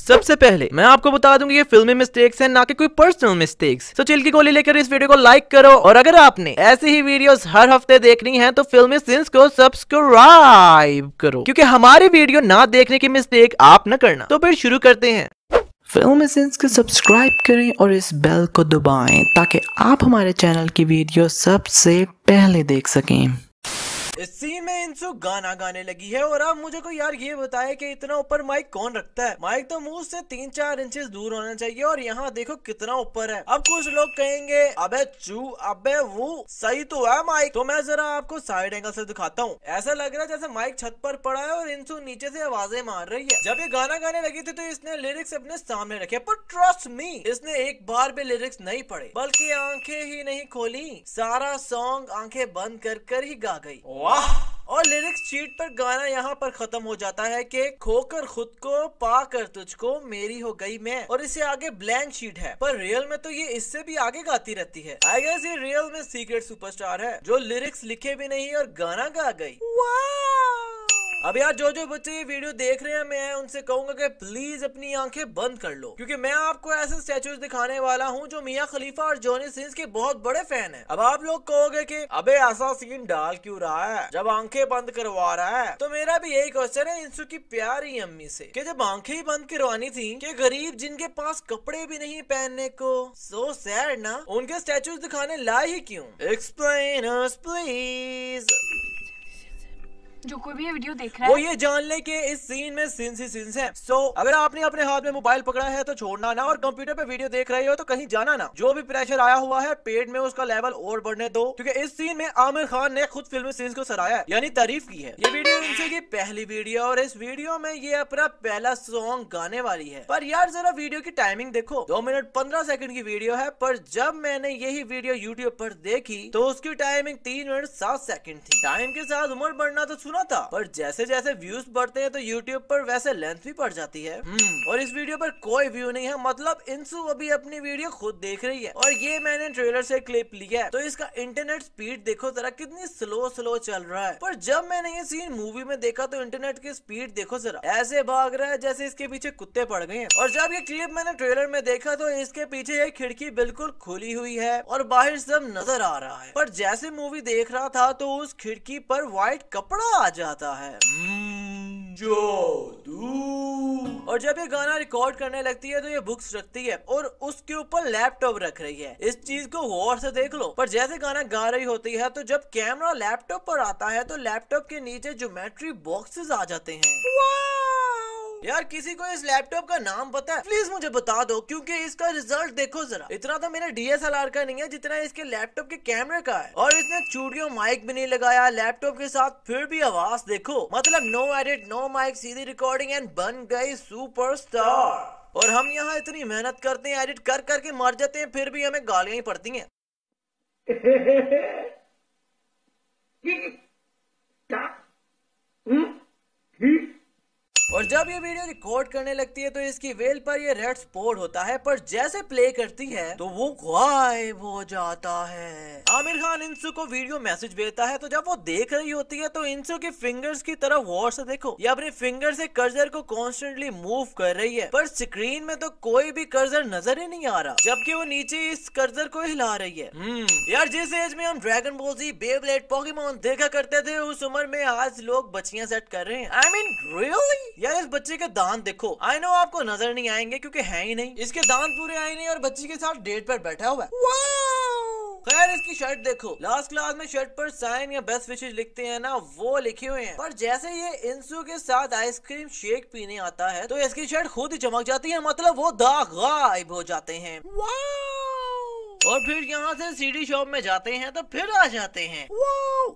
सबसे पहले, मैं आपको बता दूँगी ये फिल्मी मिस्टेक्स हैं, ना कि कोई पर्सनल मिस्टेक्स तो चिल की गोली लेकर इस वीडियो को लाइक करो, और अगर आपने ऐसी ही वीडियोस हर हफ़्ते देखनी है तो फिल्मी सिंस को सब्सक्राइब करो। क्योंकि हमारी वीडियो ना देखने की मिस्टेक आप न करना। तो फिर शुरू करते हैं। फ़िल्म सेंस को सब्सक्राइब करें और इस बेल को दबाएँ, ताकि आप हमारे चैनल की वीडियो सबसे पहले देख सकें। इस सीन में इंसु गाना गाने लगी है और अब मुझे को यार ये बताए कि इतना ऊपर माइक कौन रखता है? माइक तो मुँह से तीन चार इंचेस दूर होना चाहिए और यहाँ देखो कितना ऊपर है। अब कुछ लोग कहेंगे, अबे चू, अबे वो, सही तो है माइक तो मैं जरा आपको साइड एंगल से दिखाता हूँ। ऐसा लग रहा है जैसे माइक छत पर पड़ा है और इंसु नीचे से आवाज़ें मार रही है। जब ये गाना गाने लगी थी तो इसने लिरिक्स अपने सामने रखे, पर ट्रस्ट मी इसने एक बार भी लिरिक्स नहीं पढ़े, बल्कि आँखें ही नहीं खोली। सारा सॉन्ग आँखें बंद कर कर ही गा गई। वाह। और लिरिक्स चीट पर गाना यहाँ पर खत्म हो जाता है कि खोकर खुद को पा कर तुझको मेरी हो गई मैं। और इसे आगे ब्लैंक शीट है। पर रियल में तो ये इससे भी आगे गाती रहती है। आई गेस ये रियल में सीक्रेट सुपरस्टार है, जो लिरिक्स लिखे भी नहीं और गाना गा गई। अब यार जो जो बच्चे ये वीडियो देख रहे हैं, मैं उनसे कहूँगा कि प्लीज़ अपनी आँखें बंद कर लो। क्योंकि मैं आपको ऐसे स्टेचूज दिखाने वाला हूँ जो मियाँ खलीफा और जोनी सिंस के बहुत बड़े फ़ैन हैं। अब आप लोग कहोगे कि, अबे ऐसा सीन डाल क्यों रहा है? जब आँखें बंद करवा रहा है। तो मेरा भी यही क्वेश्चन है इंसू की प्यारी अम्मी से, की जब आँखें ही बंद करवानी थी, कि गरीब जिनके पास कपड़े भी नहीं पहनने को। सो सैड ना? उनके स्टेचूज दिखाने लाए ही क्यों? एक्सप्लेन प्लीज़ जो कोई भी ये वीडियो देख रहा है। वो ये जान ले कि इस सीन में सीन्स ही सीन्स हैं। सो so, अगर आपने अपने हाथ में मोबाइल पकड़ा है तो छोड़ना ना और कंप्यूटर पे वीडियो देख रहे हो तो कहीं जाना ना। जो भी प्रेशर आया हुआ है पेट में उसका लेवल और बढ़ने दो। क्योंकि इस सीन में आमिर खान ने खुद फ़िल्म सीन्स को सराहा है यानी तारीफ़ की है। ये वीडियो इनसे की पहली वीडियो और इस वीडियो में ये अपना पहला सॉन्ग गाने वाली है। पर यार जरा वीडियो की टाइमिंग देखो। दो मिनट पंद्रह सेकंड की वीडियो है पर जब मैंने यही वीडियो यूट्यूब पर देखी तो उसकी टाइमिंग तीन मिनट सात सेकंड थी। टाइम के साथ उम्र बढ़ना तो सुना था पर जैसे जैसे व्यूज़ बढ़ते हैं तो यूट्यूब पर वैसे लेंथ भी बढ़ जाती है। हम्म, और इस वीडियो पर कोई व्यू नहीं है मतलब इंसु अभी अपनी वीडियो खुद देख रही है। और ये मैंने ट्रेलर से क्लिप लिया है तो इसका इंटरनेट स्पीड देखो जरा कितनी स्लो स्लो चल रहा है। पर जब मैंने ये सीन मूवी में देखा तो इंटरनेट की स्पीड देखो जरा। ऐसे भाग रहा है जैसे इसके पीछे कुत्ते पड़ गए हैं। और जब ये क्लिप मैंने ट्रेलर में देखा तो इसके पीछे एक खिड़की बिल्कुल खुली हुई है और बाहर सब नज़र आ रहा है। पर जैसे मूवी देख रहा था तो उस खिड़की पर व्हाइट कपड़ा आ जाता है। हम्म, जादू और जब ये गाना रिकॉर्ड करने लगती है तो ये बुक्स रखती है और उसके ऊपर लैपटॉप रख रही है। इस चीज़ को गौर से देख लो। पर जैसे गाना गा रही होती है तो जब कैमरा लैपटॉप पर आता है तो लैपटॉप के नीचे ज्योमेट्री बॉक्सेस आ जाते हैं। यार, किसी को इस लैपटॉप का नाम पता है? प्लीज़ मुझे बता दो, क्योंकि इसका रिज़ल्ट देखो जरा। इतना तो मेरे डीएसएलआर का नहीं है, जितना इसके लैपटॉप के कैमरे का है। और इसने चूड़ियों माइक भी नहीं लगाया लैपटॉप के साथ फिर भी आवाज़ देखो। मतलब नो एडिट नो माइक सीधी रिकॉर्डिंग एंड बन गई सुपरस्टार और हम यहाँ इतनी मेहनत करते हैं एडिट कर करके मर जाते हैं, फिर भी हमें गालियाँ ही पड़ती हैं। और जब ये वीडियो रिकॉर्ड करने लगती है तो इसकी वेल पर ये रेड स्पॉट होता है पर जैसे प्ले करती है तो वो गायब हो जाता है। आमिर खान इंसु को वीडियो मैसेज भेजता है तो जब वो देख रही होती है तो इंसु की फिंगर्स की तरफ़ गौर से देखो ये अपने फिंगर से कर्जर को कॉन्स्टेंटली मूव कर रही है पर स्क्रीन में तो कोई भी कर्जर नज़र ही नहीं आ रहा जबकि वो नीचे इस कर्जर को हिला रही है। हम्म, यार जिस एज में हम ड्रैगन बॉल बेबलेट पॉकीमोन देखा करते थे उस उम्र में आज लोग बच्चियाँ सेट कर रहे हैं। आई मीन रियली यार इस बच्चे के दांत देखो। आई नो आपको नज़र नहीं आएँगे क्योंकि है ही नहीं। इसके दांत पूरे आए नहीं और बच्ची के साथ डेट पर बैठा हुआ है। खैर इसकी शर्ट देखो। लास्ट क्लास में शर्ट पर साइन या बेस्ट विशेष लिखते हैं ना वो लिखे हुए हैं। पर जैसे ये इंसू के साथ आइसक्रीम शेक पीने आता है तो इसकी शर्ट खुद ही चमक जाती है मतलब वो दाग गायब हो जाते हैं। और फिर यहाँ से सीडी शॉप में जाते हैं तो फिर आ जाते हैं।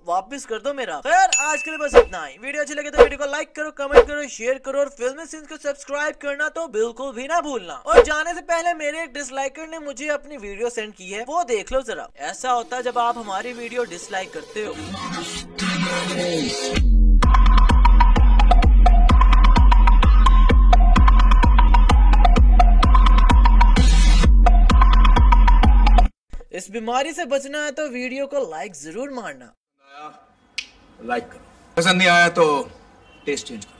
वापस कर दो मेरा। खैर आज के लिए बस इतना ही। वीडियो अच्छी लगे तो वीडियो को लाइक करो कमेंट करो शेयर करो और फ़िल्म सीन्स को सब्सक्राइब करना तो बिल्कुल भी ना भूलना। और जाने से पहले मेरे एक डिसलाइकर ने मुझे अपनी वीडियो सेंड की है वो देख लो जरा। ऐसा होता है जब आप हमारी वीडियो डिसलाइक करते हो। बीमारी से बचना है तो वीडियो को लाइक ज़रूर मारना। लाइक करो। पसंद नहीं आया तो टेस्ट चेंज करो।